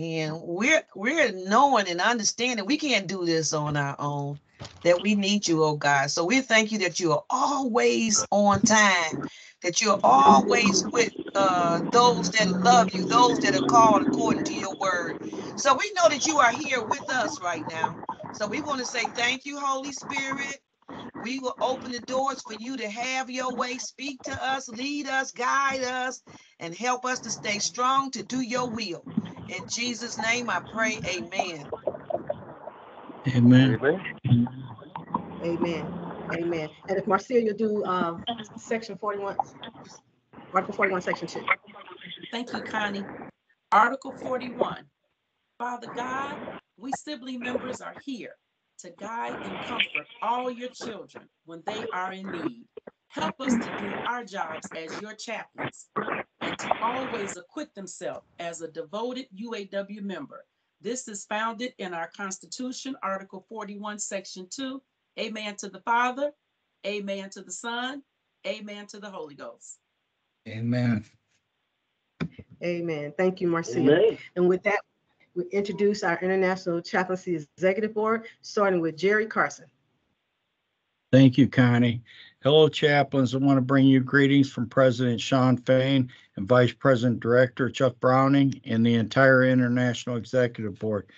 And we're we're knowing and understanding we can't do this on our own. That we need you, oh God. So we thank you that you are always on time, that you're always with uh, those that love you, those that are called according to your word. So we know that you are here with us right now. So we want to say thank you, Holy Spirit. We will open the doors for you to have your way. Speak to us, lead us, guide us, and help us to stay strong to do your will. In Jesus' name I pray, amen. Amen. Amen. Amen. Amen. And if Marcia, you'll do um, section 41, Article 41, section 2. Thank you, Connie. Article 41. Father God, we sibling members are here to guide and comfort all your children when they are in need. Help us to do our jobs as your chaplains and to always acquit themselves as a devoted UAW member. This is founded in our Constitution, Article 41, Section 2. Amen to the Father, amen to the Son, amen to the Holy Ghost. Amen. Amen. Thank you, Marcia. Amen. And with that, we introduce our International Chaplaincy Executive Board, starting with Jerry Carson. Thank you, Connie. Hello, chaplains. I want to bring you greetings from President Shawn Fain and Vice President Director Chuck Browning and the entire International Executive Board.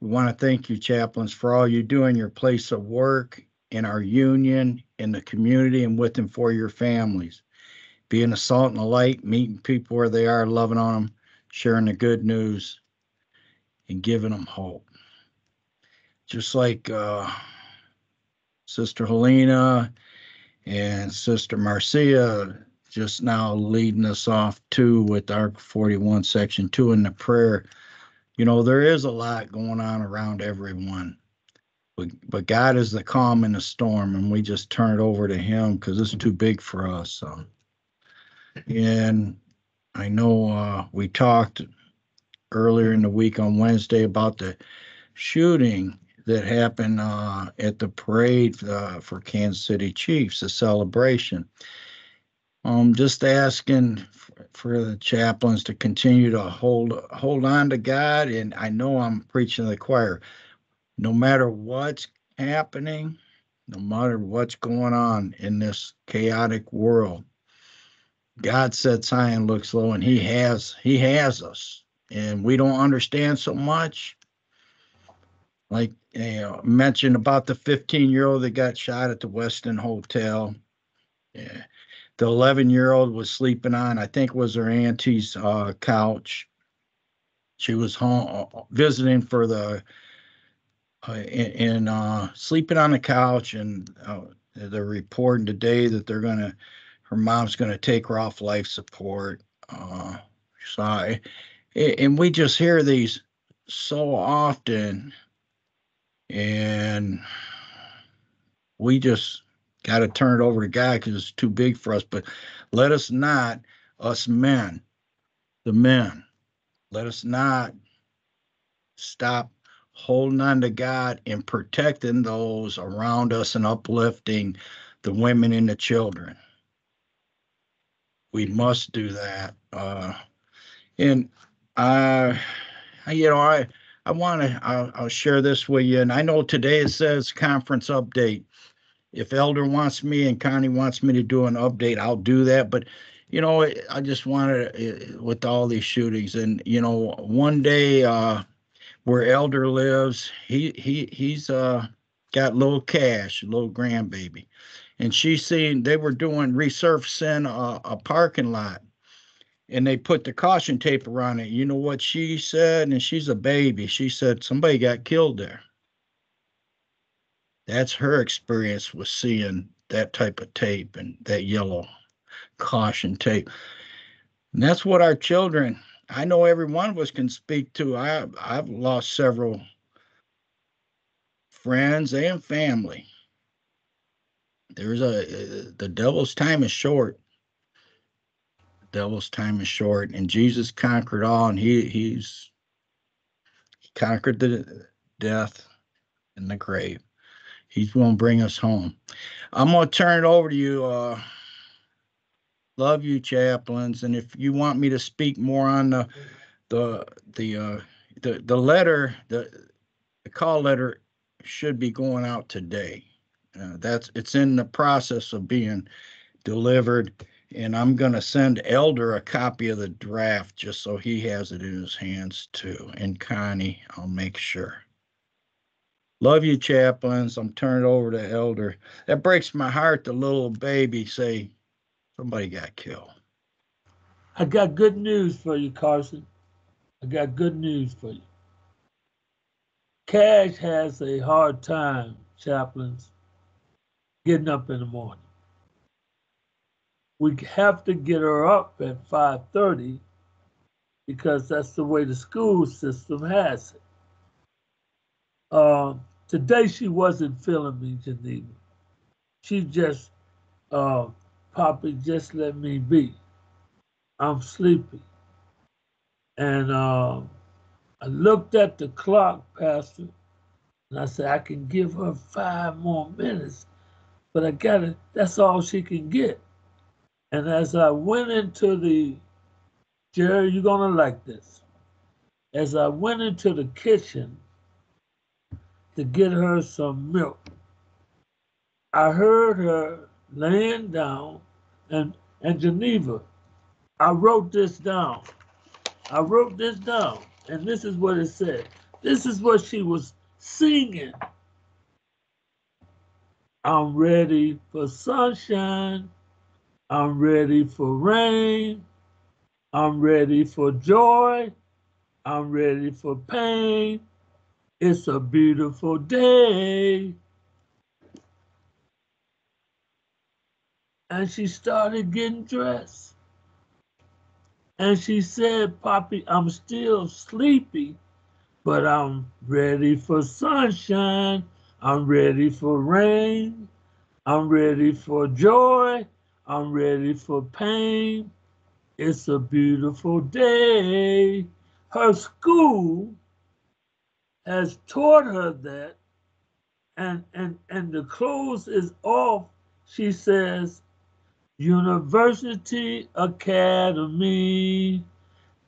We want to thank you, chaplains, for all you do in your place of work, in our union, in the community, and with and for your families. Being a salt and a light, meeting people where they are, loving on them, sharing the good news, and giving them hope. Just like uh, Sister Helena and Sister Marcia just now leading us off too with Article 41, Section 2 in the prayer. You know, there is a lot going on around everyone. But, but God is the calm in the storm, and we just turn it over to Him because it's too big for us. So. And I know uh, we talked earlier in the week on Wednesday about the shooting that happened uh, at the parade uh, for Kansas City Chiefs, the celebration. Um, just asking for the chaplains to continue to hold hold on to God, and I know I'm preaching to the choir. No matter what's happening, no matter what's going on in this chaotic world, God high and looks low, and He has He has us, and we don't understand so much like you know, mentioned about the 15 year old that got shot at the Westin Hotel. Yeah. The 11 year old was sleeping on, I think, was her auntie's uh, couch. She was home uh, visiting for the, uh, and uh, sleeping on the couch. And uh, they're reporting today that they're going to, her mom's going to take her off life support. Uh, so, I, and we just hear these so often and we just got to turn it over to God because it's too big for us. But let us not, us men, the men, let us not stop holding on to God and protecting those around us and uplifting the women and the children. We must do that. Uh, and uh, you know, I I want to, I'll, I'll share this with you. And I know today it says conference update. If Elder wants me and Connie wants me to do an update, I'll do that. But, you know, I just wanted uh, with all these shootings and, you know, one day, uh, where Elder lives, he, he, he's, uh, got little cash, little grandbaby. And she seen they were doing resurfacing a, a parking lot and they put the caution tape around it. You know what she said? And she's a baby. She said somebody got killed there. That's her experience with seeing that type of tape and that yellow caution tape. And that's what our children, I know every one of us can speak to. I I've lost several friends and family. There's a the devil's time is short devil's time is short and jesus conquered all and he he's he conquered the death and the grave he's going to bring us home i'm going to turn it over to you uh love you chaplains and if you want me to speak more on the the the uh the, the letter, the, the call letter should be going out today. Uh, that's, it's in the process of being delivered. And I'm gonna send Elder a copy of the draft just so he has it in his hands too. And Connie, I'll make sure. Love you, chaplains. I'm turning over to Elder. That breaks my heart. The little baby say somebody got killed. I got good news for you, Carson. I got good news for you. Cash has a hard time, chaplains, getting up in the morning. We have to get her up at 5:30 because that's the way the school system has it. Uh, today she wasn't feeling me, Geneva. She just, uh, Poppy, just let me be. I'm sleepy. And um, I looked at the clock, Pastor, and I said, I can give her five more minutes, but I got it. That's all she can get. And as I went into the, Jerry, you're going to like this. As I went into the kitchen to get her some milk, I heard her laying down and, and Geneva, I wrote this down. I wrote this down, and this is what it said. This is what she was singing. I'm ready for sunshine. I'm ready for rain. I'm ready for joy. I'm ready for pain. It's a beautiful day. And she started getting dressed. And she said, Poppy, I'm still sleepy, but I'm ready for sunshine. I'm ready for rain. I'm ready for joy. I'm ready for pain. It's a beautiful day. Her school has taught her that, and, and, and the clothes is off. She says, University Academy.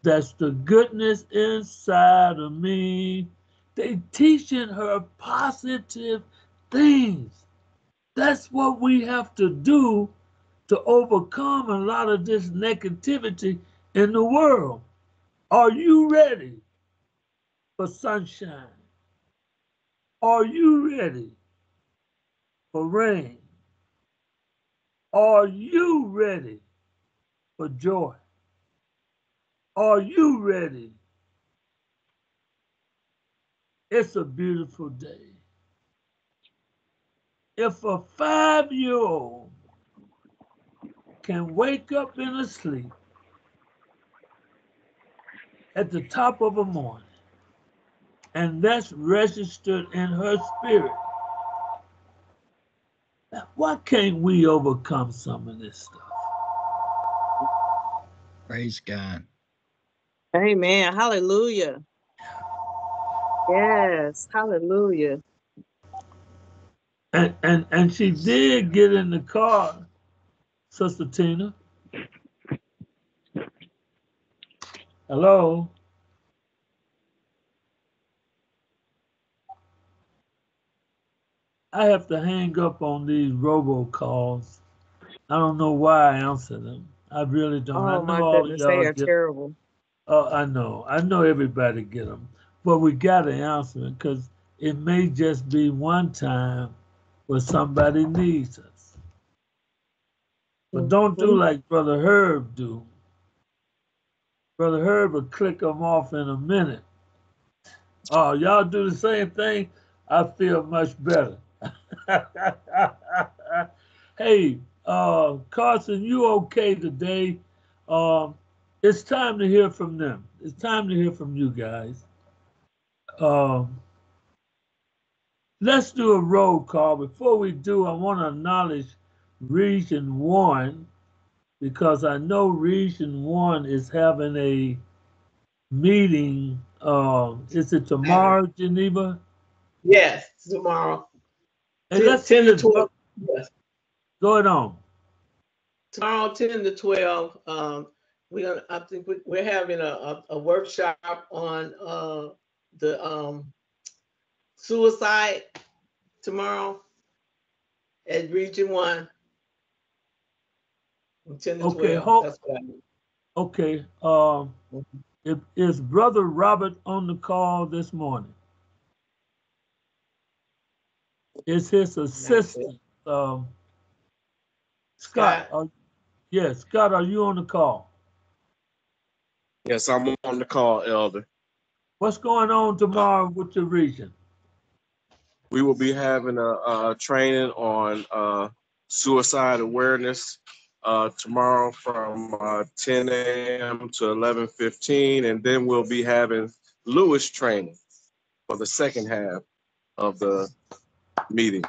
That's the goodness inside of me. They teaching her positive things. That's what we have to do to overcome a lot of this negativity in the world. Are you ready for sunshine? Are you ready for rain? Are you ready for joy? Are you ready? It's a beautiful day. If a five year old can wake up in a sleep at the top of a morning, and that's registered in her spirit, why can't we overcome some of this stuff? Praise God. Amen. Hallelujah. Yes. Hallelujah. And and and she did get in the car, Sister Tina. Hello. I have to hang up on these robocalls. I don't know why I answer them. I really don't. I Oh know my all goodness, they y'all are get terrible. Oh, I know. I know everybody get them, but we got to answer them because it may just be one time where somebody needs us. But don't do like Brother Herb do. Brother Herb will click them off in a minute. Oh, y'all do the same thing. I feel much better. hey, uh, Carson, you okay today? Um, it's time to hear from them. It's time to hear from you guys. Um, let's do a roll call. Before we do, I want to acknowledge Region 1 because I know Region 1 is having a meeting. Uh, is it tomorrow, Geneva? Yes, tomorrow. Hey, 10, let's 10 to 12. Yes. Go it on. Tomorrow, 10 to 12. Um, We're gonna, I think we- we're having a, a, a workshop on, uh, the, um, suicide tomorrow at Region One. From ten to Okay, twelve. hold- That's what I- Okay, um, is, is Brother Robert on the call this morning? Is his assistant, um, Scott, Scott. are- yes, Scott, are you on the call? Yes, I'm on the call, Elder. What's going on tomorrow with the region? We will be having a, a training on uh, suicide awareness uh, tomorrow from uh, 10 a.m. to 11:15, and then we'll be having Lewis training for the second half of the meeting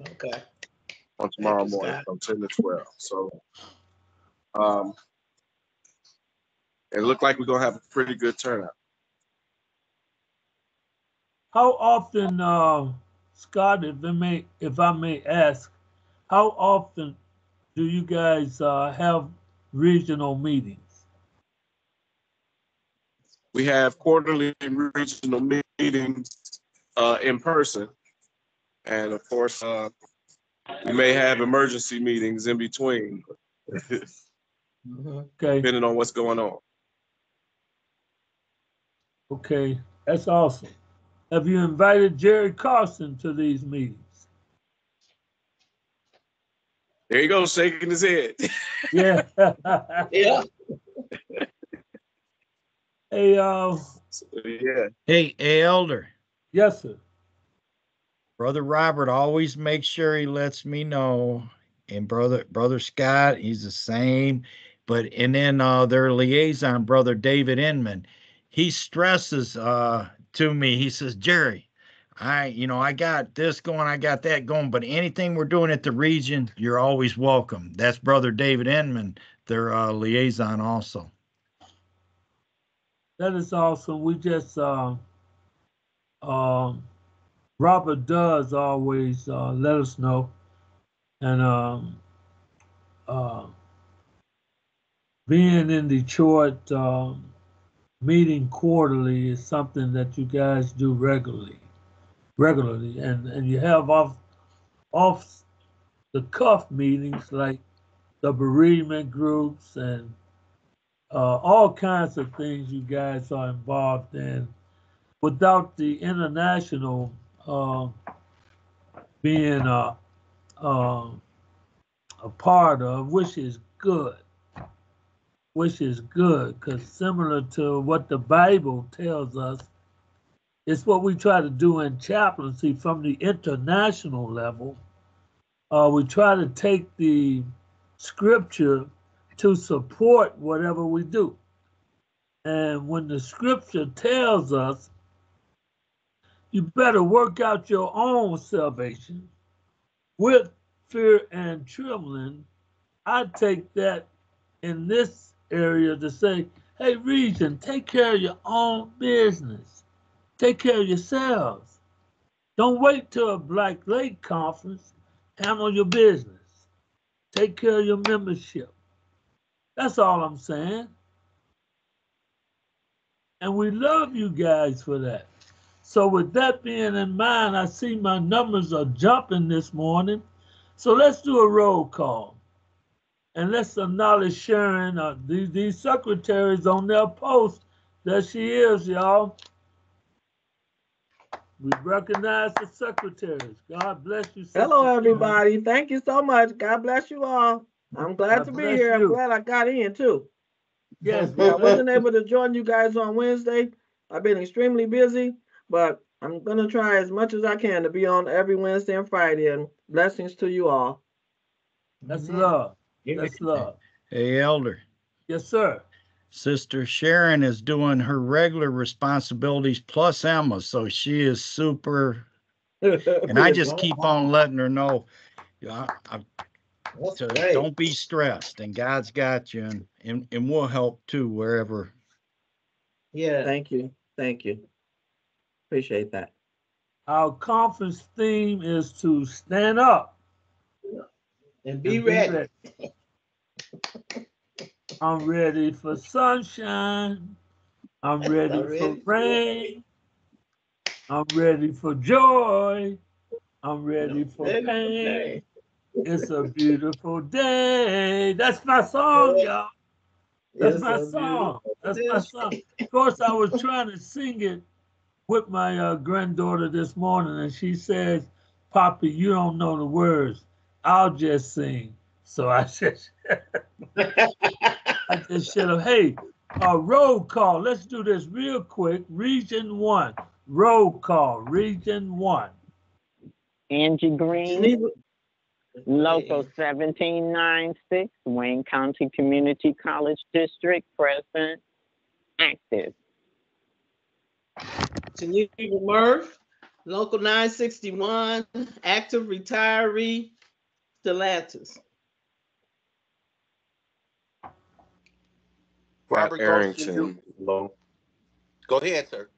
Okay, on tomorrow you, morning Scott. from 10 to 12. So, um, it looked like we're gonna have a pretty good turnout. How often, uh, Scott, if I may, if I may ask, how often do you guys, uh, have regional meetings? We have quarterly regional meetings uh, in person. And of course, uh, we may have emergency meetings in between. Okay, depending on what's going on. okay, that's awesome. Have you invited Jerry Carson to these meetings? There you go, shaking his head. Yeah. yeah, Hey, uh, Yeah, Hey, hey, Elder, yes, sir. Brother Robert always makes sure he lets me know. And brother, brother Scott, he's the same. But and then uh their liaison, brother David Inman, he stresses uh to me, he says, Jerry, I, you know, I got this going, I got that going, but anything we're doing at the region, you're always welcome. That's brother David Inman, their uh liaison also. That is awesome. We just, um, um, Robert does always, uh, let us know. And, um, uh, being in Detroit, um, meeting quarterly is something that you guys do regularly, regularly. And, and you have off, off the cuff meetings like the bereavement groups and uh, all kinds of things you guys are involved in without the international uh, being a, uh, a part of, which is good. Which is good, because similar to what the Bible tells us, it's what we try to do in chaplaincy from the international level. Uh, we try to take the scripture to support whatever we do. And when the scripture tells us, you better work out your own salvation with fear and trembling, I take that in this area to say, hey, region, take care of your own business. Take care of yourselves. Don't wait till a Black Lake conference. Handle your business. Take care of your membership. That's all I'm saying. And we love you guys for that. So, with that being in mind, I see my numbers are jumping this morning. So, let's do a roll call. And let's acknowledge Sharon, uh, these, these secretaries on their post. There she is, y'all. We recognize the secretaries. God bless you. Hello, everybody. Thank you so much. God bless you all. I'm glad God to be here. you. I'm glad I got in too. Yes, I wasn't able to join you guys on Wednesday. I've been extremely busy, but I'm gonna try as much as I can to be on every Wednesday and Friday. And blessings to you all. that's love. That's love. Hey, Elder. Yes, sir. Sister Sharon is doing her regular responsibilities plus Emma, so she is super. And I just keep on letting her know, yeah, I, I, That's to, don't be stressed, and God's got you, and and, and we'll help too wherever. Yeah, Thank you. Thank you. Appreciate that. Our conference theme is to stand up. and be and ready. I'm ready for sunshine. I'm ready I'm for rain. I'm ready for joy. I'm ready for pain. It's a beautiful day. That's my song, y'all. That's It's my song. That's my song. Of course, I was trying to sing it with my uh, granddaughter this morning, and she says, "Poppy, you don't know the words. I'll just sing." So I just, I just should have. Hey, uh, roll call. Let's do this real quick. Region one. Roll call. Region one. Angie Green, Geneva. Local 1796, Wayne County Community College District, present, active. Geneva Murph, local nine sixty-one, active retiree, Stellantis. Robert Goldston Arrington. Low. Go ahead, sir.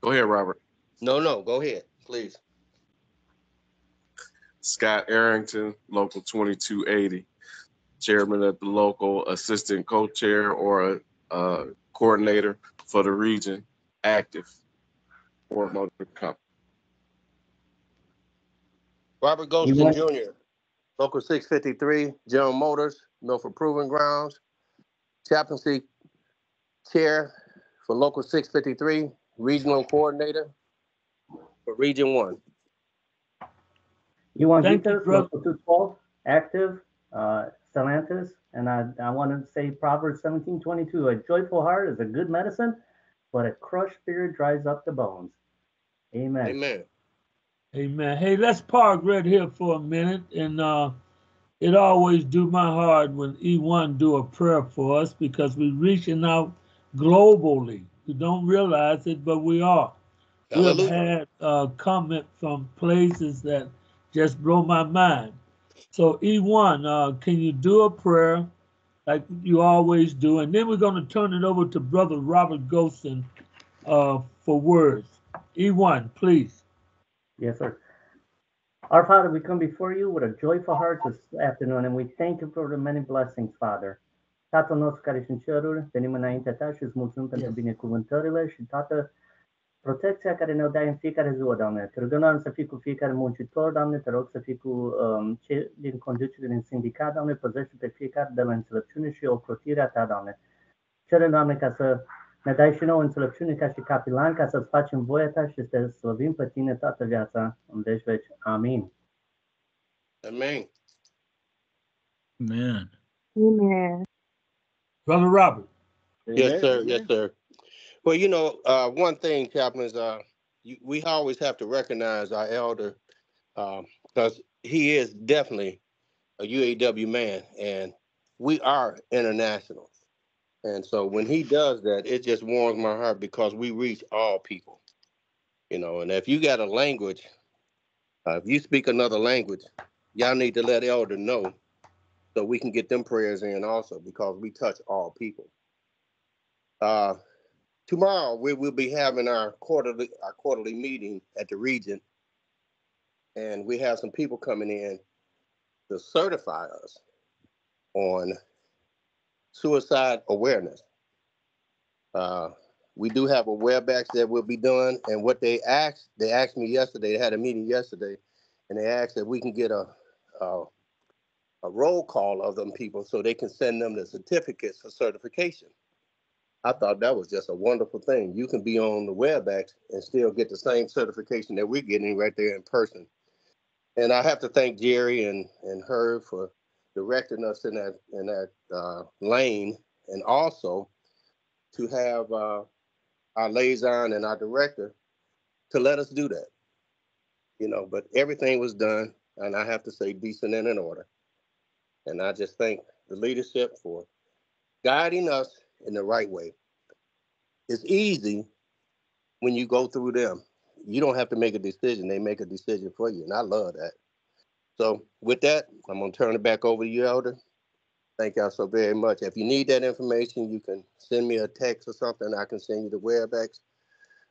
Go ahead, Robert. No, no, go ahead, please. Scott Arrington, local twenty-two eighty. Chairman of the local assistant co-chair or uh, coordinator for the region, active. Ford Motor Company. Robert Goldston Jr., local six fifty-three, General Motors, Milford Proving Grounds, chaplaincy chair for local six fifty-three, regional coordinator for Region One. You want Thank you, Geethers, brother. local two twelve, active, uh, Stellantis, and I, I want to say Proverbs seventeen twenty-two, a joyful heart is a good medicine, but a crushed spirit dries up the bones. Amen. Amen. Amen. Hey, let's park right here for a minute. And uh, it always do my heart when E1 do a prayer for us because we're reaching out globally. We don't realize it, but we are. We have had uh, comment from places that just blow my mind. So E1, uh, can you do a prayer like you always do? And then we're going to turn it over to Brother Robert Golson uh, for words. E1, please. Yes, sir. Our Father, we come before you with a joyful heart this afternoon, and we thank you for the many blessings, Father. Tatăl nostru care ești în ceruri, venim înaintea ta și îți mulțumim pentru binecuvântările și toată protecția care ne-o dai în fiecare zi, Doamne. Te rugăm, Doamne, să fii cu fiecare muncitor, Doamne, te rog să fii cu um, cei din conducere din sindicat, Doamne, păzește pe fiecare de la înțelepciune și ocrotirea ta, Doamne. Cerem, Doamne, ca să ne dai și nouă înțelepciune ca și capilan, ca să-ți facem voia ta și să te slăvim pe tine toată viața în veci veci. Amin. Amen. Amen. Amen. Brother Robert. Yes, sir. Yes, sir. Well, you know, uh, one thing, chaplains, uh, you, we always have to recognize our elder because he is definitely a UAW man, and we are international. And so when he does that, it just warms my heart because we reach all people, you know. And if you got a language, uh, if you speak another language, y'all need to let elder know so we can get them prayers in also because we touch all people. Uh, tomorrow we will be having our quarterly our quarterly meeting at the region, and we have some people coming in to certify us on suicide awareness. Uh, we do have a WebEx that will be done, and what they asked, they asked me yesterday. They had a meeting yesterday, and they asked if we can get a a, a roll call of them people so they can send them the certificates for certification. I thought that was just a wonderful thing. You can be on the WebEx and still get the same certification that we're getting right there in person. And I have to thank Jerry and and her for directing us in that in that uh, lane, and also to have uh, our liaison and our director to let us do that. You know, but everything was done, and I have to say decent and in order. And I just thank the leadership for guiding us in the right way. It's easy when you go through them. You don't have to make a decision, they make a decision for you. And I love that. So, with that, I'm going to turn it back over to you, Elder. Thank y'all so very much. If you need that information, you can send me a text or something. I can send you the WebEx.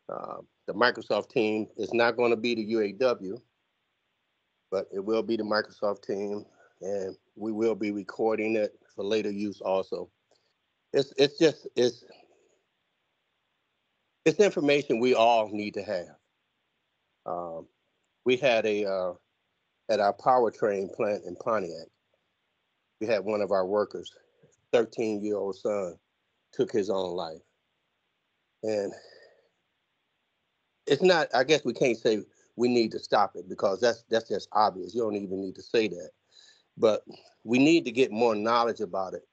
Uh, the Microsoft team is not going to be the UAW, but it will be the Microsoft team, and we will be recording it for later use also. It's it's just it's it's information we all need to have. Um, we had a uh, at our powertrain plant in Pontiac. We had one of our workers, 13 year old son, took his own life, and it's not. I guess we can't say we need to stop it because that's that's just obvious. You don't even need to say that, but we need to get more knowledge about it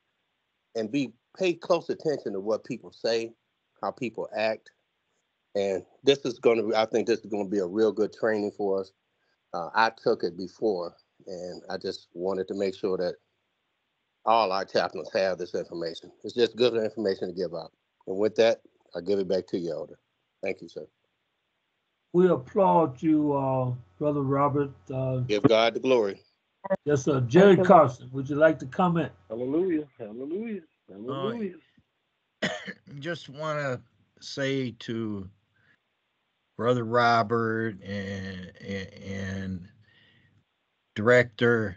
and be pay close attention to what people say, how people act, and this is going to. I think this is going to be a real good training for us. Uh, I took it before, and I just wanted to make sure that all our chaplains have this information. It's just good information to give out. And with that, I give it back to you, Elder. Thank you, sir. We applaud you, uh, Brother Robert. Uh, Give God the glory. yes, sir. Jerry Carson, would you like to comment? Hallelujah. Hallelujah. Hallelujah. just want to say to brother Robert and, and, and director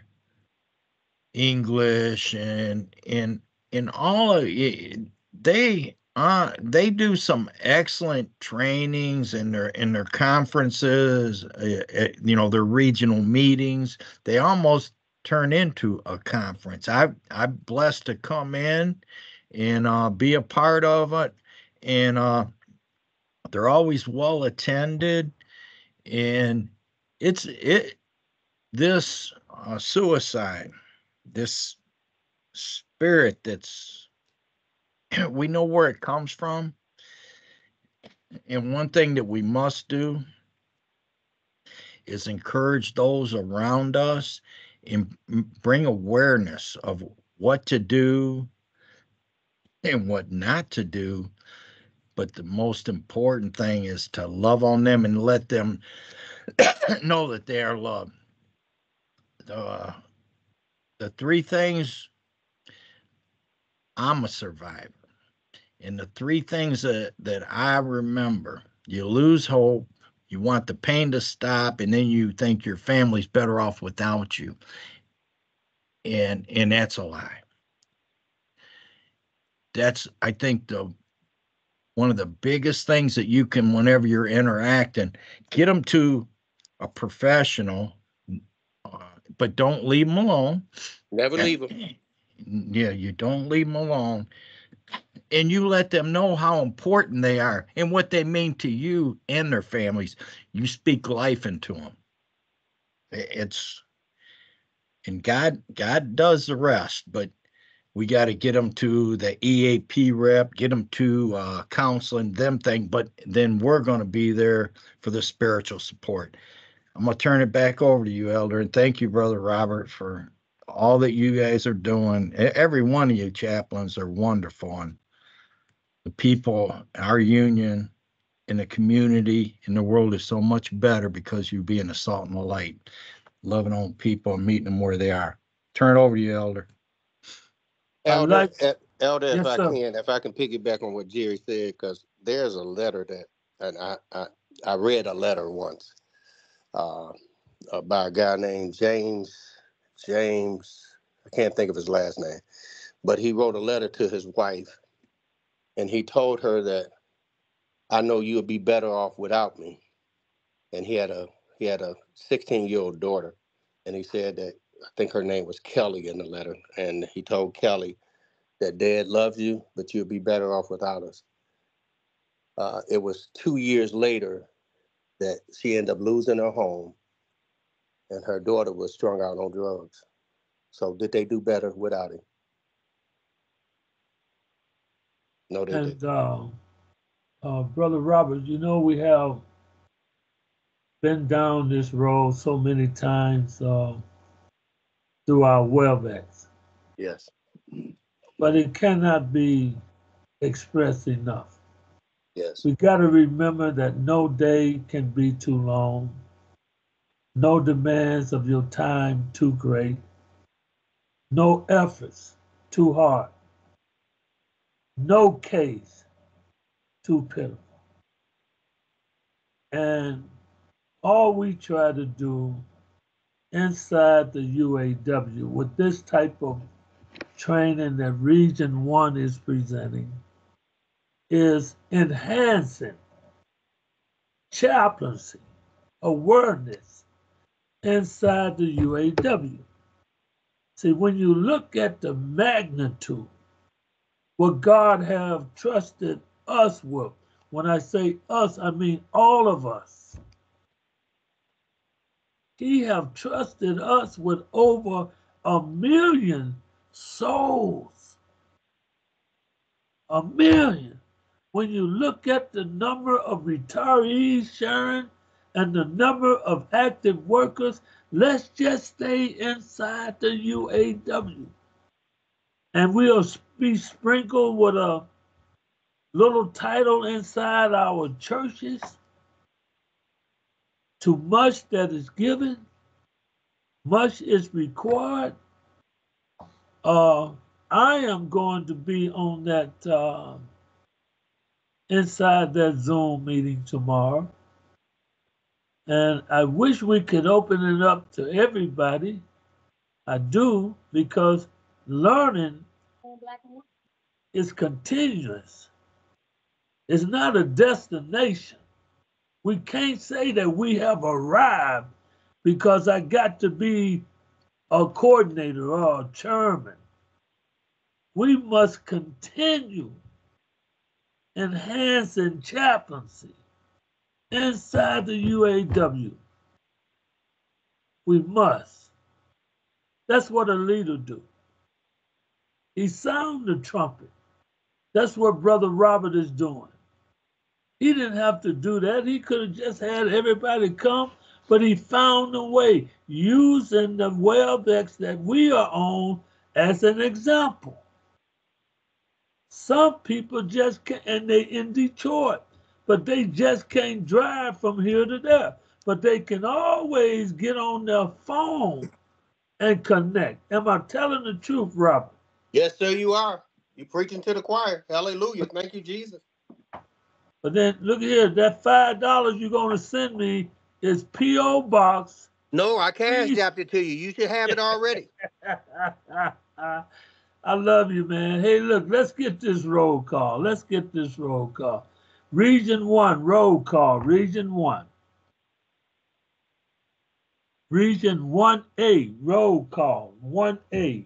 English and and and all of it, they uh they do some excellent trainings in their in their conferences uh, uh, you know their regional meetings. They almost turn into a conference. I i'm blessed to come in and uh be a part of it. And uh they're always well attended and it's it this uh, suicide this spirit that's we know where it comes from and one thing that we must do is encourage those around us and bring awareness of what to do and what not to do but the most important thing is to love on them and let them know that they are loved. The, the three things I'm a survivor. And the three things that, that I remember you lose hope, you want the pain to stop, and then you think your family's better off without you. And and that's a lie. That's I think the one of the biggest things that you can whenever you're interacting get them to a professional uh, but don't leave them alone. Never leave them. yeah you don't leave them alone. And you let them know how important they are and what they mean to you and their families. You speak life into them it's and god god does the rest but we got to get them to the EAP rep, get them to uh, counseling, them thing. But then we're going to be there for the spiritual support. I'm going to turn it back over to you, Elder, and thank you, Brother Robert, for all that you guys are doing. Every one of you chaplains are wonderful, and the people, our union, in the community, in the world is so much better because you're being a salt and a light, loving on people and meeting them where they are. Turn it over to you, Elder. Elder, like- Elder, if Yes, I sir. can, if I can piggyback on what Jerry said, because there's a letter that, and I, I, I read a letter once, uh, uh, by a guy named James, James, I can't think of his last name, but he wrote a letter to his wife, and he told her that, I know you'll be better off without me. And he had a, he had a 16 year old daughter, and he said that I think her name was Kelly in the letter, and he told Kelly that Dad loves you, but you'll be better off without us. Uh, it was two years later that she ended up losing her home, and her daughter was strung out on drugs. So did they do better without him? No, they didn't. And uh, uh, Brother Robert, you know, we have been down this road so many times uh, through our WebEx, Yes. but it cannot be expressed enough. Yes. We got to remember that no day can be too long, no demands of your time too great, no efforts too hard, no case too pitiful. And all we try to do inside the UAW with this type of training that Region One is presenting is enhancing chaplaincy awareness inside the UAW. See, when you look at the magnitude, what God have trusted us with, when I say us, I mean all of us. He have trusted us with over a million souls. A million. When you look at the number of retirees, Sharon, and the number of active workers, let's just stay inside the UAW. And we'll be sprinkled with a little title inside our churches. Too much that is given, much is required. Uh, I am going to be on that uh, inside that Zoom meeting tomorrow. And I wish we could open it up to everybody. I do because learning is continuous. It's not a destination. We can't say that we have arrived because I got to be a coordinator or a chairman. We must continue enhancing chaplaincy inside the UAW. We must. That's what a leader do. He sound the trumpet. That's what Brother Robert is doing. He didn't have to do that. He could have just had everybody come, but he found a way using the WebEx that we are on as an example. Some people just can't, and they in Detroit but they just can't drive from here to there. But they can always get on their phone and connect. Am I telling the truth, Robert? Yes, sir, you are. You preaching to the choir. Hallelujah. Thank you, Jesus. But then look here, that five dollars you're gonna send me is P.O. Box. No, I cash dropped it to you. You should have it already. I love you, man. Hey, look, let's get this roll call. Let's get this roll call. Region 1, roll call, Region 1. Region 1A, roll call, 1A.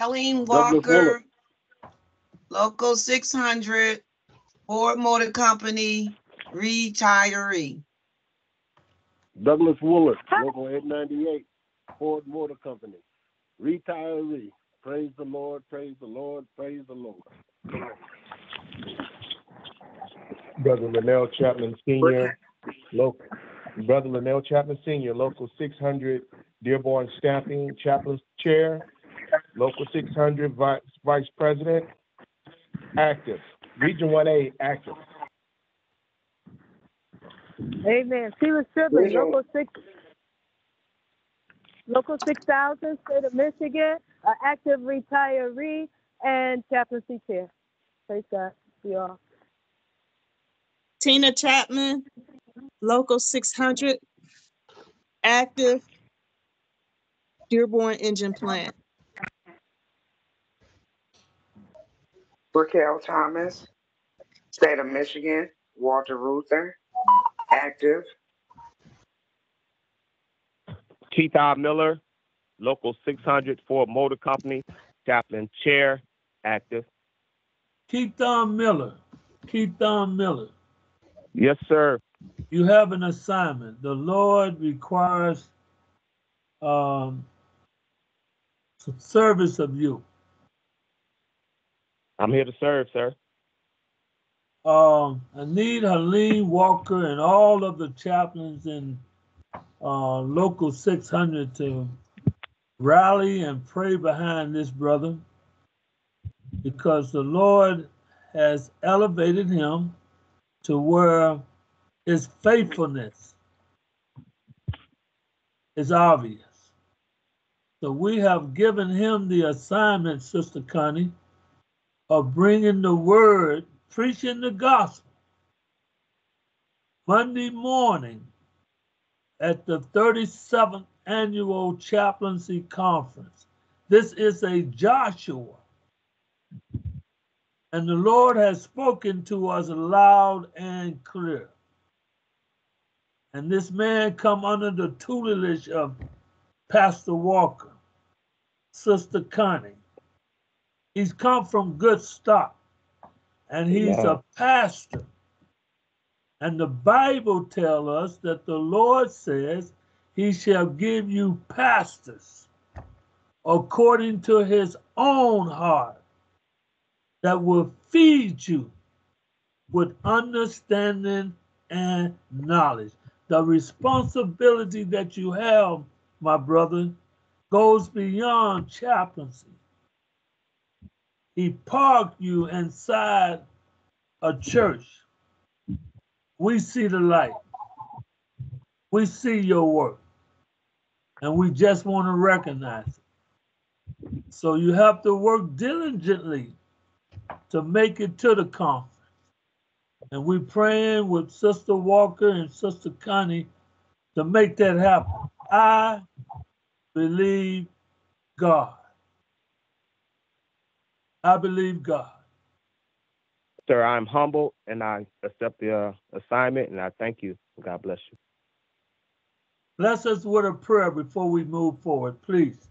Helene Walker, Local 600, Ford Motor Company, retiree. Douglas Woolard, Local 898, Ford Motor Company, retiree. Praise the Lord, praise the Lord, praise the Lord. Brother Linnell Chapman Senior, local. Brother Linnell Chapman Senior, local 600, Dearborn Staffing Chaplain's Chair, local 600, Vice, Vice President, active. Region 1A, active. Amen. Sheila Stribley, local six, local six thousand, state of Michigan, an active retiree, and chaplaincy chair. Praise God. You all. Tina Chapman, local 600, active Dearborn engine plant. Raquel Thomas, State of Michigan, Walter Reuther, active. Keith R. Miller, local 600 Ford Motor Company, chaplain chair, active. Keith Don Miller, Keith Don Miller, Yes, sir. you have an assignment. The Lord requires um, service of you. I'm here to serve, sir. Um, I need Helene Walker and all of the chaplains in uh, local 600 to rally and pray behind this brother because the Lord has elevated him to where his faithfulness is obvious. So we have given him the assignment, Sister Connie, of bringing the word, preaching the gospel Monday morning at the 37th Annual Chaplaincy Conference. This is a Joshua. And the Lord has spoken to us loud and clear. And this man come under the tutelage of Pastor Walker, Sister Connie. He's come from good stock, and he's Amen. a pastor. And the Bible tells us that the Lord says he shall give you pastors according to his own heart that will feed you with understanding and knowledge. The responsibility that you have, my brother, goes beyond chaplaincy. He parked you inside a church. We see the light. We see your work. And we just want to recognize it. So you have to work diligently to make it to the conference. And we're praying with Sister Walker and Sister Connie to make that happen. I believe God. I believe God. Sir, I'm humble and I accept the uh, assignment and I thank you. God bless you. Bless us with a prayer before we move forward, please.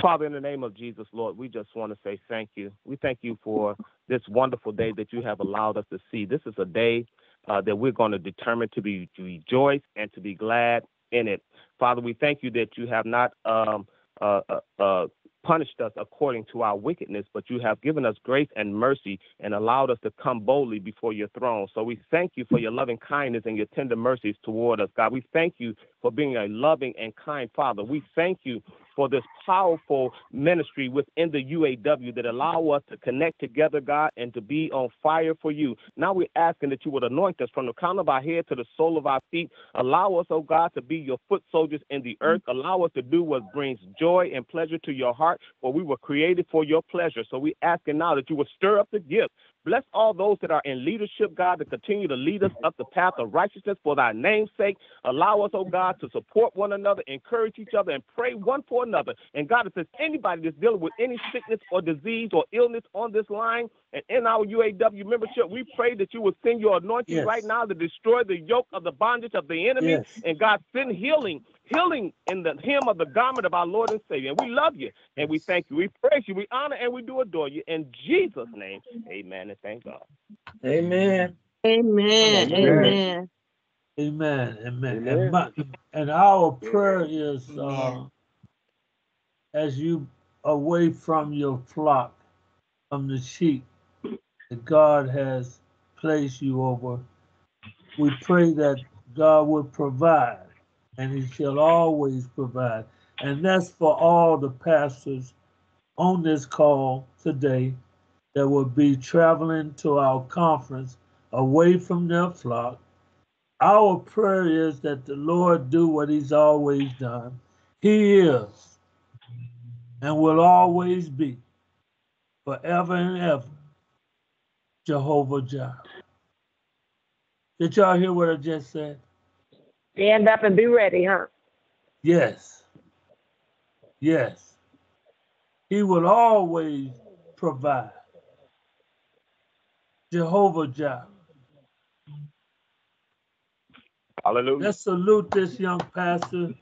Father, in the name of Jesus, Lord, we just want to say thank you. We thank you for this wonderful day that you have allowed us to see. This is a day uh, that we're going to determine to be to rejoice and to be glad in it. Father, we thank you that you have not um, uh, uh, uh, punished us according to our wickedness, but you have given us grace and mercy and allowed us to come boldly before your throne. So we thank you for your loving kindness and your tender mercies toward us, God. We thank you for being a loving and kind Father. We thank you for this powerful ministry within the UAW that allow us to connect together, God, and to be on fire for you. Now we're asking that you would anoint us from the crown of our head to the sole of our feet. Allow us, oh God, to be your foot soldiers in the mm. earth. Allow us to do what brings joy and pleasure to your heart, for we were created for your pleasure. So we asking now that you will stir up the gift. Bless all those that are in leadership, God, to continue to lead us up the path of righteousness for thy name's sake. Allow us, oh God, to support one another, encourage each other, and pray one for another. And God, if there's anybody that's dealing with any sickness or disease or illness on this line and in our UAW membership, we pray that you will send your anointing Yes. right now to destroy the yoke of the bondage of the enemy. Yes. And God, send healing, healing in the hem of the garment of our Lord and Savior. And we love you and we thank you. We praise you, we honor, and we do adore you. In Jesus' name, amen and thank God. Amen. Amen. Amen. Amen. Amen. Amen. Amen. And, my, and our prayer is uh, as you away from your flock, from the sheep that God has placed you over, we pray that God will provide and He shall always provide. And that's for all the pastors on this call today that will be traveling to our conference away from their flock. Our prayer is that the Lord do what He's always done. He is and will always be forever and ever Jehovah Jireh. Did y'all hear what I just said? Stand up and be ready, huh? Yes. Yes. He will always provide. Jehovah Jireh. Hallelujah. Let's salute this young pastor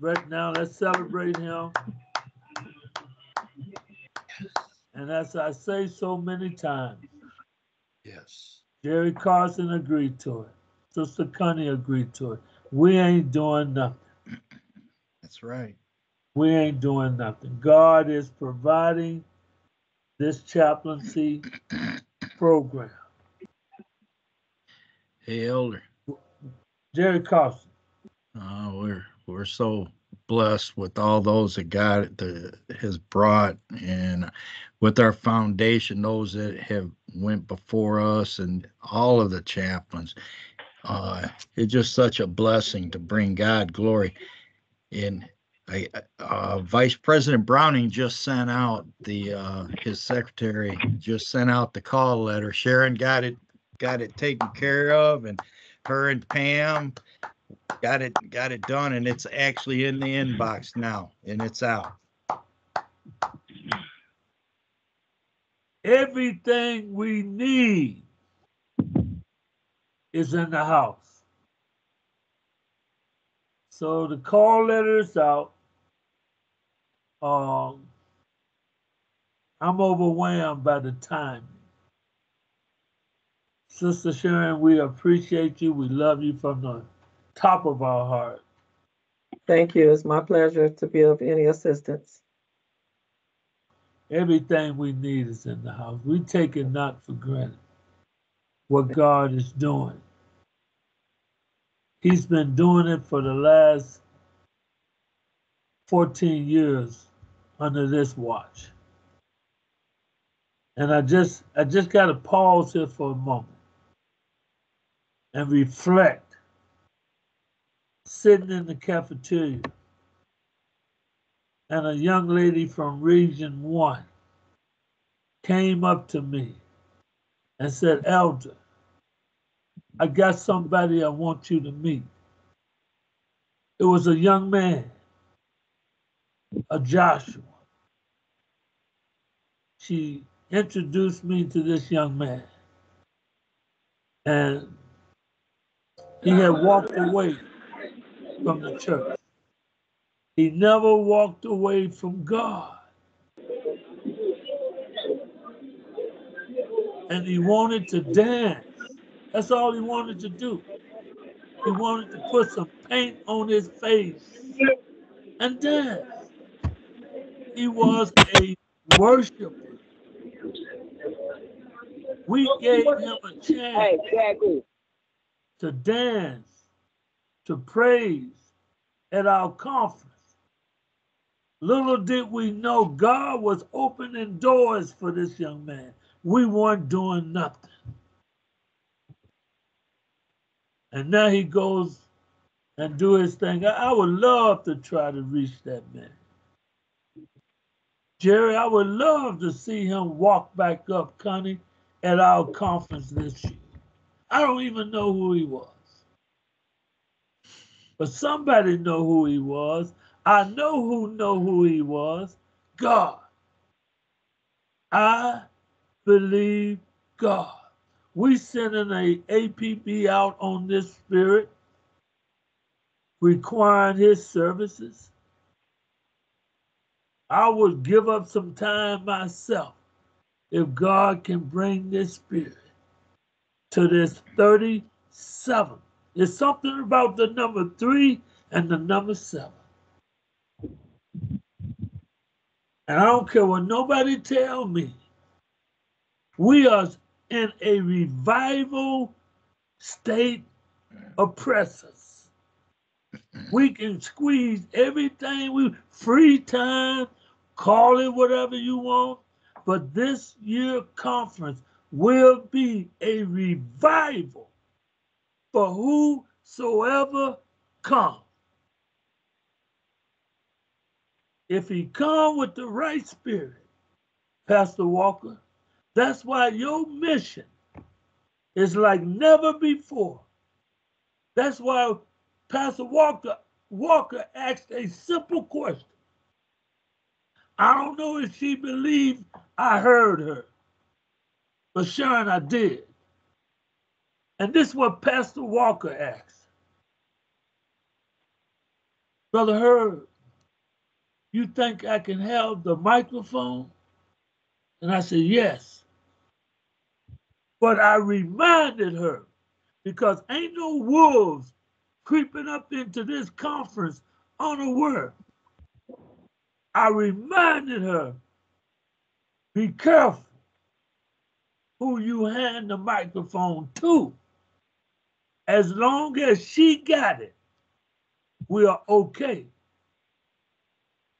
right now. Let's celebrate him. And as I say so many times, Yes. Jerry Carson agreed to it. Sister Connie agreed to it. We ain't doing nothing. That's right. We ain't doing nothing. God is providing this chaplaincy program. Hey, Elder. Jerry Carson. Uh, we're we're so blessed with all those that God the, has brought, and with our foundation, those that have went before us, and all of the chaplains. Uh, it's just such a blessing to bring God glory. And uh, Vice President Browning just sent out the uh, his secretary just sent out the call letter. Sharon got it got it taken care of, and her and Pam got it, got it done and it's actually in the inbox now and it's out. Everything we need is in the house. So the call letter is out. Um, I'm overwhelmed by the time. Sister Sharon, we appreciate you. We love you from the top of our heart. Thank you. It's my pleasure to be of any assistance. Everything we need is in the house. We take it not for granted what God is doing. He's been doing it for the last 14 years under this watch. And I just I just got to pause here for a moment and reflect sitting in the cafeteria and a young lady from Region 1 came up to me and said, Elder, I got somebody I want you to meet. It was a young man, a Joshua. She introduced me to this young man. And he had walked away from the church. He never walked away from God. And he wanted to dance. That's all he wanted to do. He wanted to put some paint on his face and dance. He was a worshiper. We gave him a chance to dance, to praise at our conference. Little did we know God was opening doors for this young man. We weren't doing nothing. And now he goes and do his thing. I, would love to try to reach that man. Jerry, I would love to see him walk back up, Connie, at our conference this year. I don't even know who he was. But somebody know who he was. I know who know who he was. God. I believe God. We sending a APB out on this spirit, requiring his services. I would give up some time myself if God can bring this spirit to this 37. There's something about the number three and the number seven. And I don't care what nobody tell me. We are in a revival state oppressors. We can squeeze everything we free time, call it whatever you want, but this year conference will be a revival for whosoever come. If he come with the right spirit, Pastor Walker, that's why your mission is like never before. That's why Pastor Walker Walker asked a simple question. I don't know if she believed I heard her, but Sharon, I did. And this is what Pastor Walker asked. Brother Herb, you think I can have the microphone? And I said, yes. But I reminded her because ain't no wolves creeping up into this conference unaware. I reminded her, be careful who you hand the microphone to. As long as she got it, we are okay.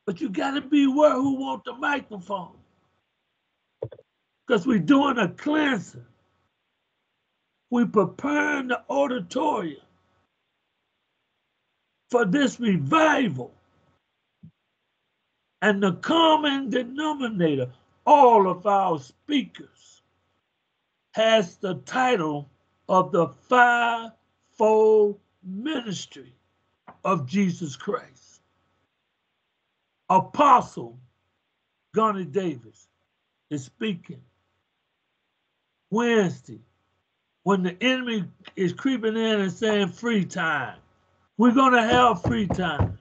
But you got to beware who want the microphone. Because we're doing a cleansing. We're preparing the auditorium for this revival. And the common denominator, all of our speakers, has the title of the fivefold ministry of Jesus Christ. Apostle Gunnar Davis is speaking Wednesday when the enemy is creeping in and saying free time. We're going to have free time,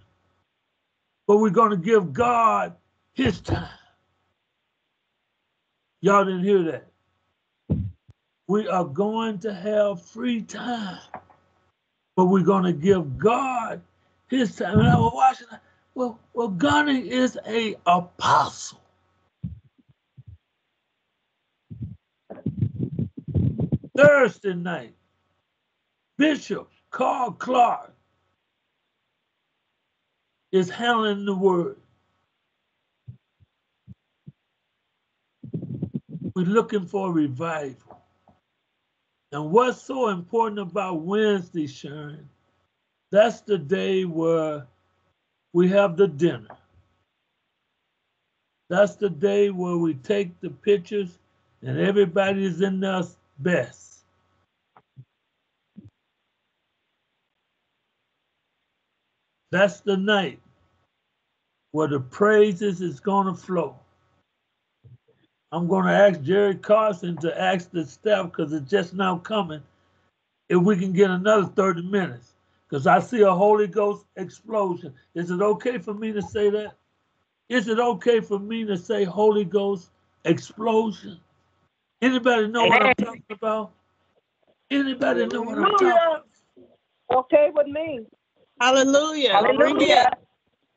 but we're going to give God his time. Y'all didn't hear that. We are going to have free time, but we're going to give God his time. And I was watching, well, well, Gunnar is a apostle. Thursday night, Bishop Carl Clark is handling the word. We're looking for revival. And what's so important about Wednesday, Sharon? That's the day where we have the dinner. That's the day where we take the pictures and everybody's in their best. That's the night where the praises is going to flow. I'm going to ask Jerry Carson to ask the staff because it's just now coming if we can get another 30 minutes because I see a Holy Ghost explosion. Is it okay for me to say that? Is it okay for me to say Holy Ghost explosion? Anybody know what I'm talking about? Anybody know what I'm talking about? Okay with me. Hallelujah. Hallelujah.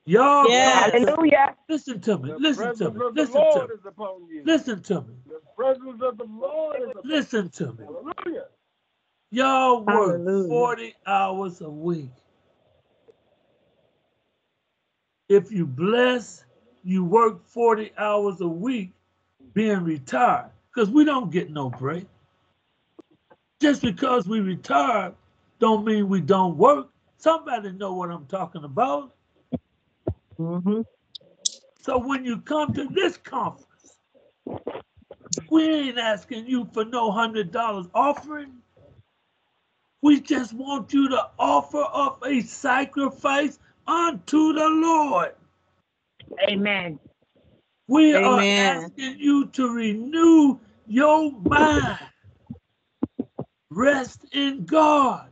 Y'all, Yes. Hallelujah. listen to me. The Listen to me. the Listen to me. is upon you. Listen to me. The presence of the Lord is upon Listen to me. Hallelujah. Y'all work Hallelujah. 40 hours a week. If you bless, you work 40 hours a week being retired because we don't get no break. Just because we retired don't mean we don't work. Somebody know what I'm talking about. Mhm. So when you come to this conference, we ain't asking you for no hundred dollars offering. We just want you to offer up a sacrifice unto the Lord. Amen. We are asking you to renew your mind. Rest in God.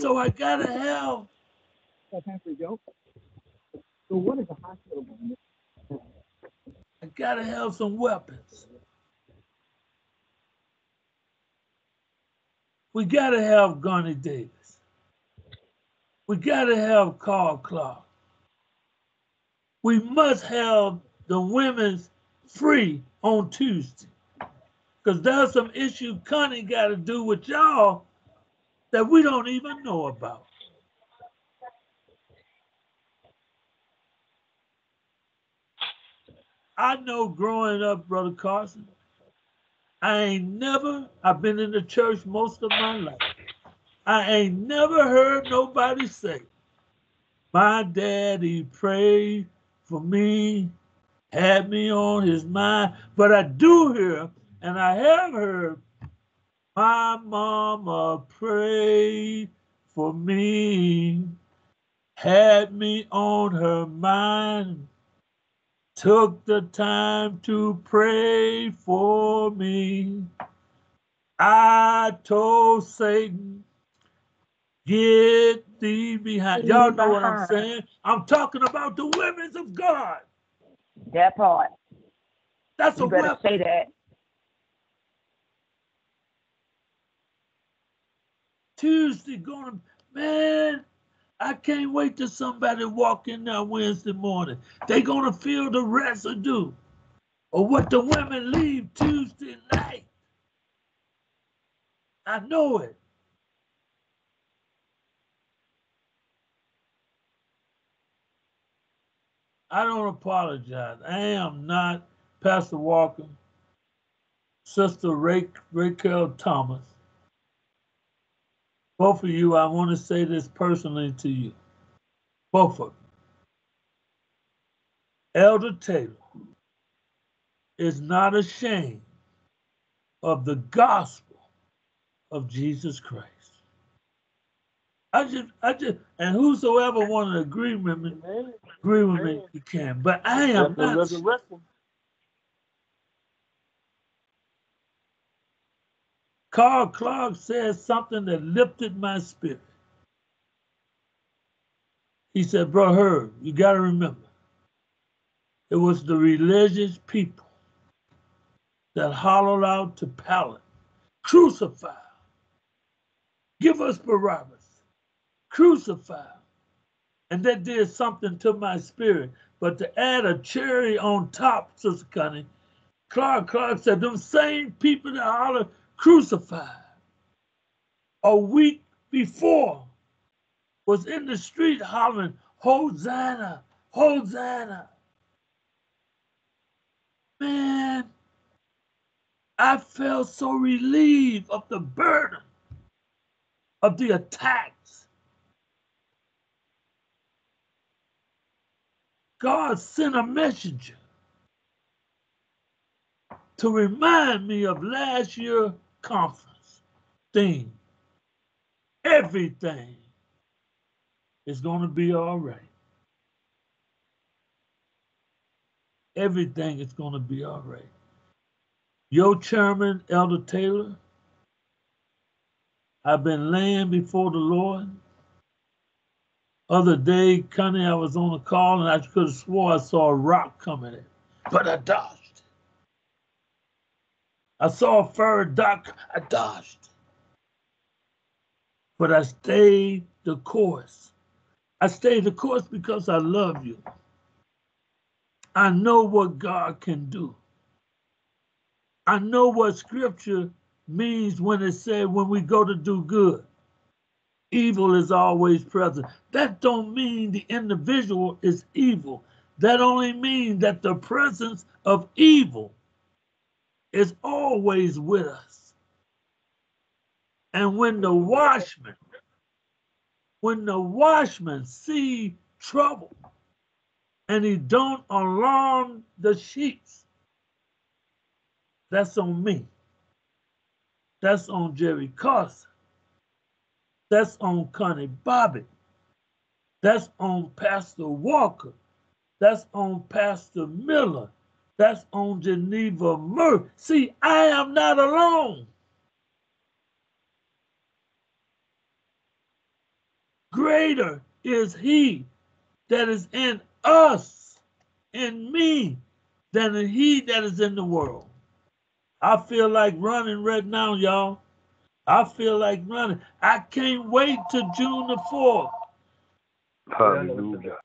So I gotta have I gotta have some weapons. We gotta have Gunny Davis. We gotta have Carl Clark. We must have the women's free on Tuesday. Because there's some issue Connie gotta do with y'all that we don't even know about. I know growing up, Brother Carson, I ain't never, I've been in the church most of my life. I ain't never heard nobody say, my daddy prayed for me, had me on his mind. But I do hear, and I have heard, my mama prayed for me, had me on her mind, took the time to pray for me. I told Satan, get thee behind. Y'all know what I'm saying? I'm talking about the women's of God. That part. That's a You better weapon. say that. Tuesday gonna, man, I can't wait till somebody walk in there Wednesday morning. They gonna feel the residue of what the women leave Tuesday night. I know it. I don't apologize. I am not Pastor Walker, Sister Ra- Raquel Thomas. Both of you, I want to say this personally to you. Both of you. Elder Taylor is not ashamed of the gospel of Jesus Christ. I just, I just, and whosoever want to agree with me, agree with me, you can. But I am That's not. Carl Clark said something that lifted my spirit. He said, Bro Herb, you got to remember, it was the religious people that hollowed out to Pilate, crucify, give us Barabbas, crucify. And that did something to my spirit. But to add a cherry on top, Sister Connie, Clark Clark said, them same people that holler crucified a week before was in the street hollering, Hosanna, Hosanna. Man, I felt so relieved of the burden of the attacks. God sent a messenger to remind me of last year conference theme. Everything is going to be all right. Everything is going to be all right. Your chairman, Elder Taylor, I've been laying before the Lord. Other day, Connie, I was on a call and I could have swore I saw a rock coming in, but I dodged. I saw a furry duck, I dodged. But I stayed the course. I stayed the course because I love you. I know what God can do. I know what scripture means when it said when we go to do good, evil is always present. That don't mean the individual is evil. That only means that the presence of evil is always with us. And when the watchman, when the watchman see trouble and he don't alarm the sheep, that's on me. That's on Jerry Carson. That's on Connie Bobbitt. That's on Pastor Walker. That's on Pastor Miller. That's on Geneva Murphy. See, I am not alone. Greater is he that is in us, in me, than he that is in the world. I feel like running right now, y'all. I feel like running. I can't wait till June the 4th. Hallelujah.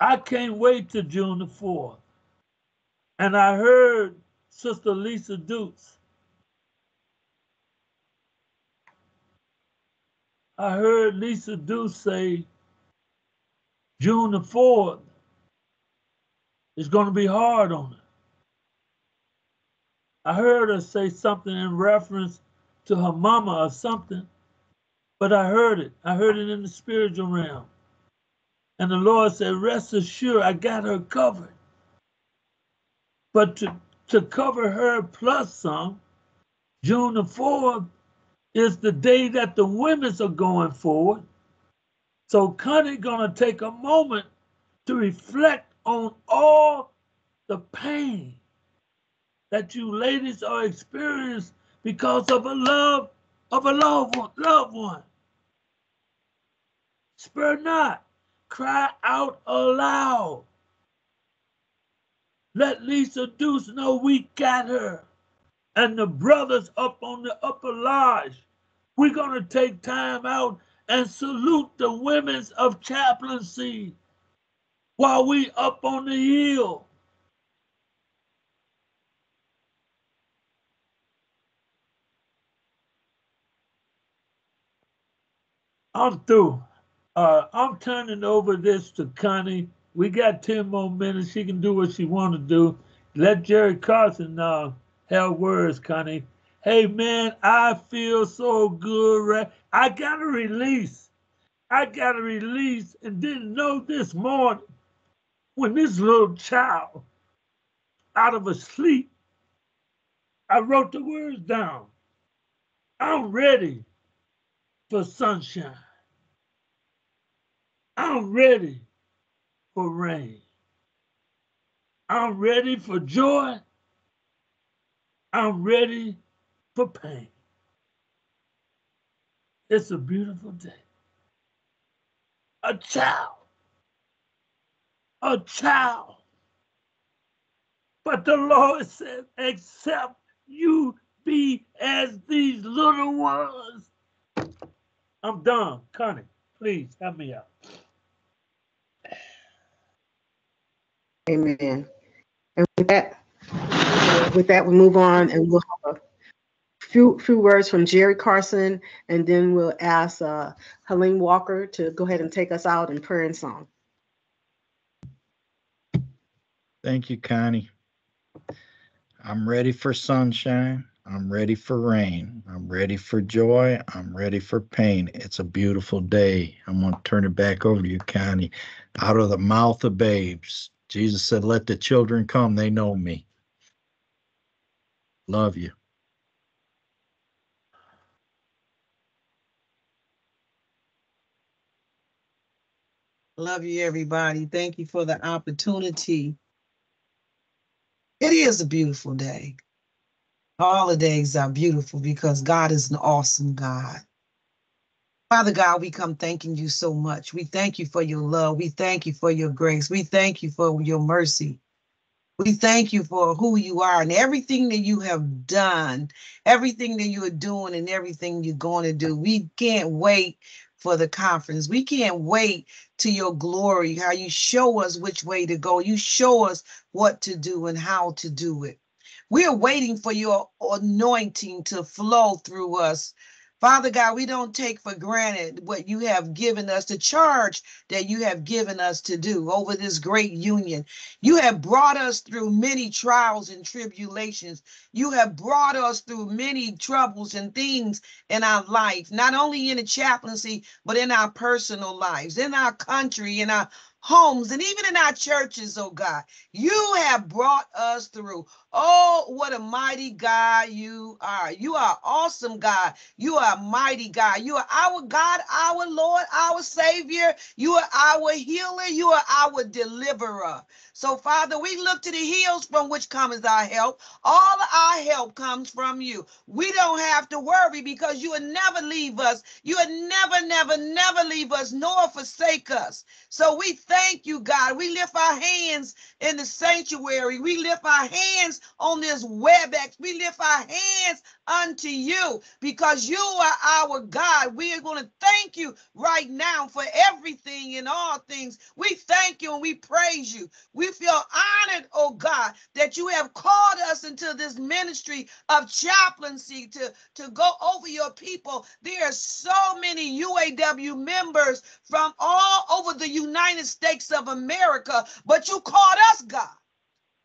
I can't wait till June the 4th. And I heard Sister Lisa Dukes. I heard Lisa Dukes say June the 4th is going to be hard on her. I heard her say something in reference to her mama or something, but I heard it. I heard it in the spiritual realm. And the Lord said, Rest assured, I got her covered. But to, to cover her plus some, June the 4th is the day that the women's are going forward. So Connie gonna take a moment to reflect on all the pain that you ladies are experiencing because of a love of a loved one, loved one. Spur not, cry out aloud. Let Lisa Dukes know we got her. And the brothers up on the upper lodge, we're going to take time out and salute the women's of chaplaincy while we up on the hill. I'm through. Uh, I'm turning over this to Connie. We got 10 more minutes. She can do what she want to do. Let Jerry Carson uh, have words, Connie. Hey, man, I feel so good, right? I got a release. I got a release and didn't know this morning when this little child out of a sleep. I wrote the words down. I'm ready for sunshine. I'm ready for rain. I'm ready for joy. I'm ready for pain. It's a beautiful day. A child. A child. But the Lord said, except you be as these little ones. I'm done. Connie, please help me out. Amen. And with that, with that, we move on and we'll have a few few words from Jerry Carson, and then we'll ask uh, Helene Walker to go ahead and take us out in prayer and song. Thank you, Connie. I'm ready for sunshine. I'm ready for rain. I'm ready for joy. I'm ready for pain. It's a beautiful day. I'm going to turn it back over to you, Connie. Out of the mouth of babes, Jesus said, Let the children come. They know me. Love you. Love you, everybody. Thank you for the opportunity. It is a beautiful day. All the days are beautiful because God is an awesome God. Father God, we come thanking you so much. We thank you for your love. We thank you for your grace. We thank you for your mercy. We thank you for who you are and everything that you have done, everything that you are doing, and everything you're going to do. We can't wait for the conference. We can't wait to your glory, how you show us which way to go. You show us what to do and how to do it. We are waiting for your anointing to flow through us. Father God, we don't take for granted what you have given us, the charge that you have given us to do over this great union. You have brought us through many trials and tribulations. You have brought us through many troubles and things in our life, not only in the chaplaincy, but in our personal lives, in our country, in our homes, and even in our churches, oh God. You have brought us through. Oh, what a mighty God you are. You are awesome, God. You are mighty God. You are our God, our Lord, our Savior. You are our healer. You are our deliverer. So, Father, we look to the hills from which comes our help. All our help comes from you. We don't have to worry because you will never leave us. You will never, never, never leave us nor forsake us. So we thank you, God. We lift our hands in the sanctuary. We lift our hands on this WebEx. We lift our hands unto you because you are our God. We are going to thank you right now for everything and all things. We thank you and we praise you. We feel honored, oh God, that you have called us into this ministry of chaplaincy to, to go over your people. There are so many UAW members from all over the United States of America, but you called us, God.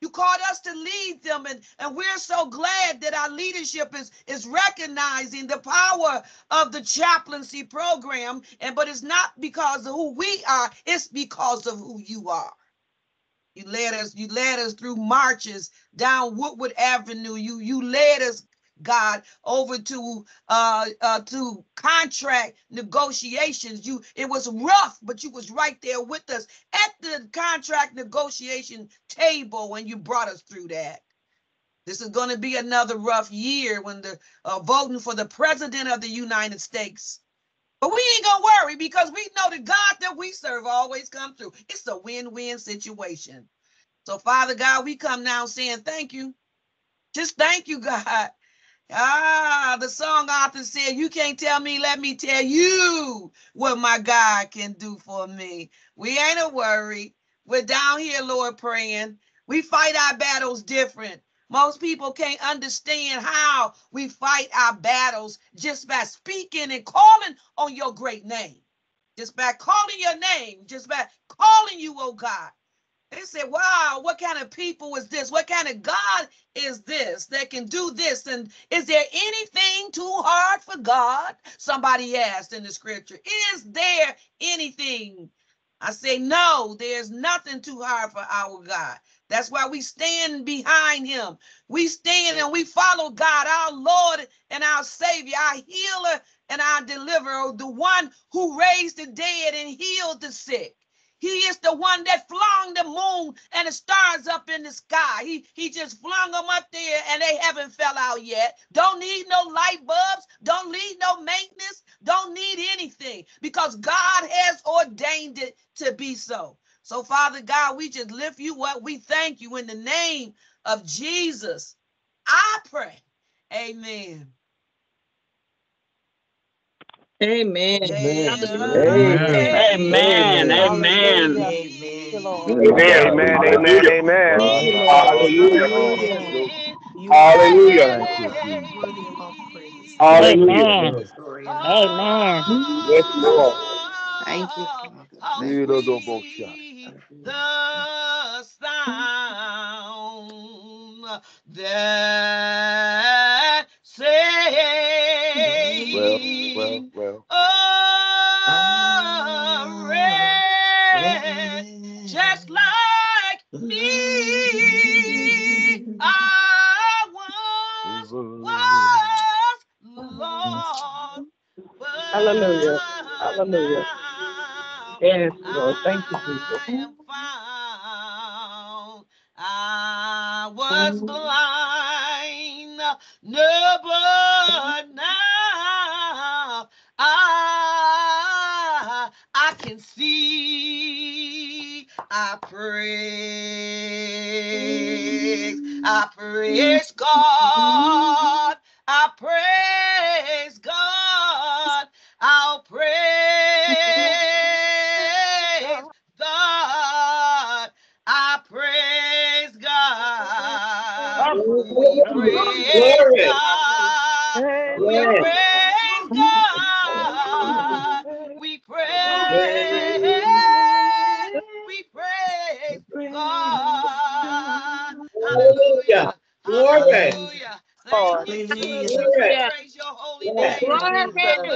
You called us to lead them, and, and we're so glad that our leadership is, is recognizing the power of the chaplaincy program. And but it's not because of who we are, it's because of who you are. You led us, you led us through marches down Woodward Avenue. You you led us, God, over to uh, uh to contract negotiations. You it was rough, but you was right there with us at the contract negotiation table when you brought us through that. This is going to be another rough year when the uh, voting for the president of the United States. But we ain't gonna worry because we know the God that we serve always come through. It's a win-win situation. So, Father God, we come now saying thank you. Just thank you, God. Ah, the song author said, You can't tell me, let me tell you what my God can do for me. We ain't a worry. We're down here, Lord, praying. We fight our battles different. Most people can't understand how we fight our battles just by speaking and calling on your great name. Just by calling your name, just by calling you, oh God. They said, wow, what kind of people is this? What kind of God is this that can do this? And is there anything too hard for God? Somebody asked in the scripture, is there anything? I say, no, there's nothing too hard for our God. That's why we stand behind him. We stand and we follow God, our Lord and our Savior, our healer and our deliverer, the one who raised the dead and healed the sick. He is the one that flung the moon and the stars up in the sky. He, he just flung them up there and they haven't fell out yet. Don't need no light bulbs. Don't need no maintenance. Don't need anything because God has ordained it to be so. So, Father God, we just lift you up. We thank you in the name of Jesus. I pray. Amen. Amen. Amen. Amen. Amen. Amen. Amen, amen, amen. Hallelujah. Hallelujah. Worthy of all praise. Hallelujah. Amen. Amen. Yes, Lord. Thank you, Father. Yiddo-do-bo-sha. the sound that Hallelujah. Hallelujah. Yes, Lord. Thank you, Jesus. I am found. I was mm. blind, no, but now I, I can see. I praise, I praise mm. God. I praise God. I'll praise God. I praise God. We praise God. We praise God. We praise. We praise God. Hallelujah. Hallelujah. Glory. Hallelujah. Thank you, Jesus. Praise your holy name. Glory.